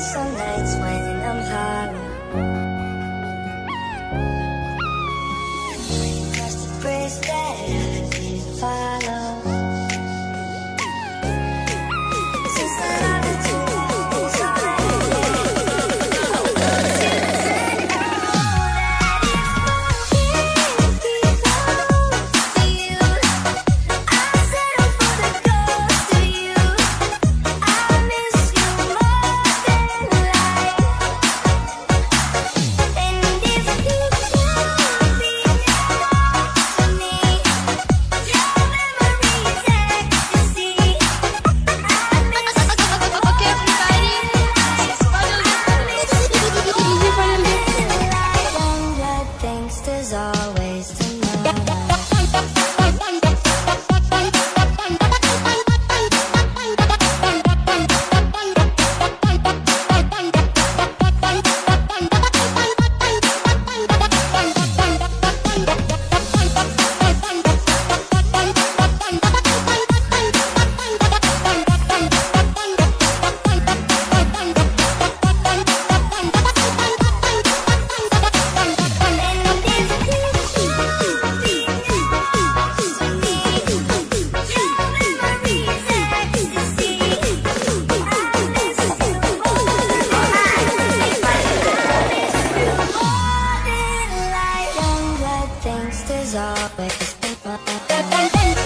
so nights when Yeah. always been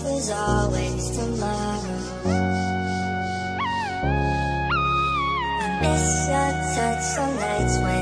there's always tomorrow. I miss your touch on nights when